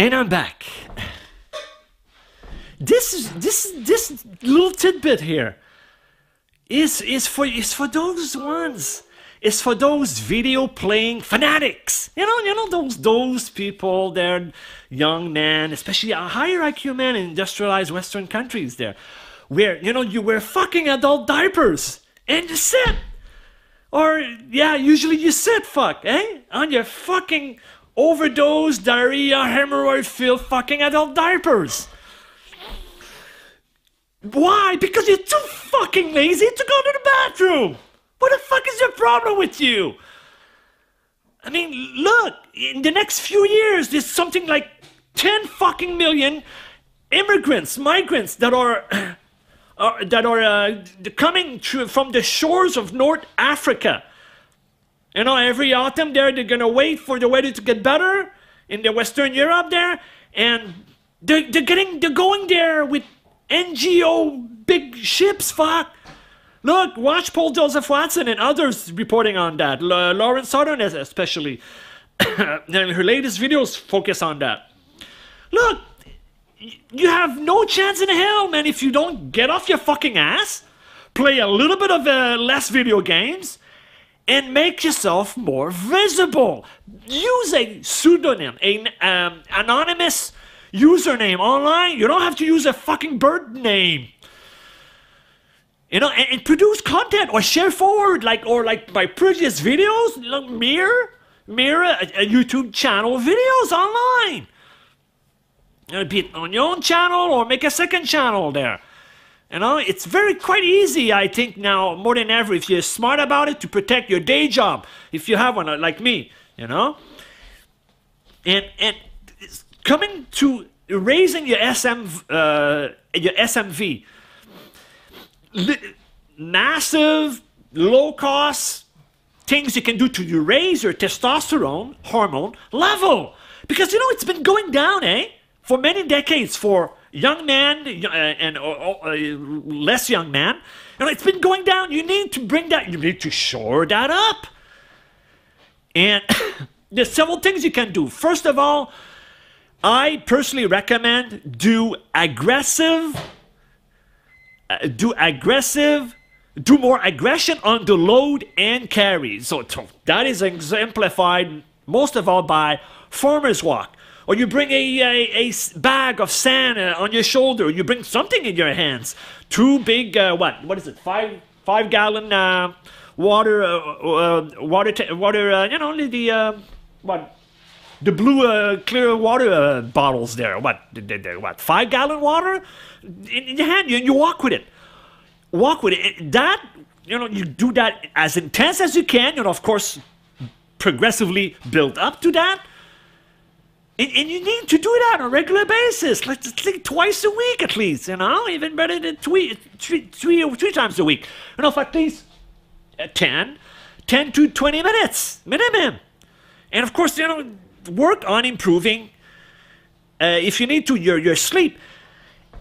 And I'm back. This is this this little tidbit here is is for is for those ones. It's for those video playing fanatics. You know, you know those those people, they're young men, especially a higher IQ men in industrialized Western countries there, where you know you wear fucking adult diapers and you sit. Or yeah, usually you sit fuck, eh? On your fucking overdose, diarrhea, hemorrhoid filled fucking adult diapers. Why? Because you're too fucking lazy to go to the bathroom. What the fuck is your problem with you? I mean, look, in the next few years, there's something like 10 fucking million immigrants, migrants that are, that are uh, coming to, from the shores of North Africa. You know, every autumn there, they're gonna wait for the weather to get better in the Western Europe there, and they're, they're getting, they're going there with NGO big ships, fuck. Look, watch Paul Joseph Watson and others reporting on that. L- Lauren Southern especially. her latest videos focus on that. Look, you have no chance in hell, man, if you don't get off your fucking ass, play a little bit of uh, less video games, and make yourself more visible. Use a pseudonym, an um, anonymous username online. You don't have to use a fucking bird name. You know, and, and produce content or share forward, like or like my previous videos, like mirror, mirror a, a YouTube channel videos online. You know, be it on your own channel or make a second channel there. You know, it's very quite easy, I think, now more than ever, if you're smart about it, to protect your day job. If you have one, uh, like me, you know. And and coming to raising your SM, uh, your SMV, massive, low cost things you can do to raise your testosterone hormone level. Because you know it's been going down, eh? For many decades, for young man uh, and uh, uh, less young man. you know it's been going down. You need to bring that. You need to shore that up. And there's several things you can do. First of all, I personally recommend do aggressive, do aggressive, do more aggression on the load and carry. So that is exemplified most of all by farmer's walk. Or you bring a, a, a bag of sand uh, on your shoulder. You bring something in your hands. Two big, uh, what? What is it? Five five gallon uh, water, uh, uh, water, water. you know, the what? the blue uh, clear water uh, bottles there. What? What? Five gallon water in, in your hand. You, you walk with it. Walk with it. That you know you do that as intense as you can. You know, of course, progressively build up to that. And, and you need to do that on a regular basis, like, like twice a week at least. You know, even better than three, three, three, three times a week. You know, for at least uh, 10, 10 to 20 minutes minimum. And of course, you know work on improving, uh, if you need to, your, your sleep,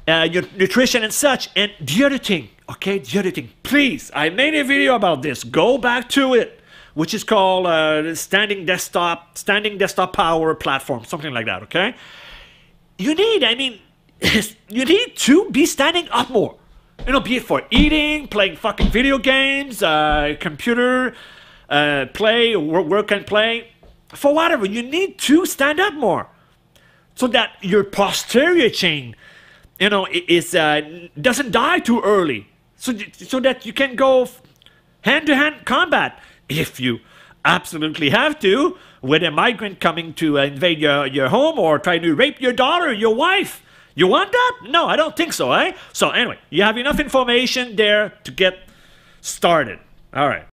uh, your nutrition and such. And the other thing, okay, the other thing, please, I made a video about this. Go back to it, which is called uh, Standing Desktop, Standing Desktop Power Platform, something like that, okay? You need, I mean, you need to be standing up more. You know, be it for eating, playing fucking video games, uh, computer, uh, play, work, work and play for whatever, you need to stand up more so that your posterior chain, you know, is uh, doesn't die too early, so so that you can go hand-to-hand combat if you absolutely have to with a migrant coming to invade your, your home or trying to rape your daughter, your wife. You want that? No, I don't think so, eh? So anyway, you have enough information there to get started. All right.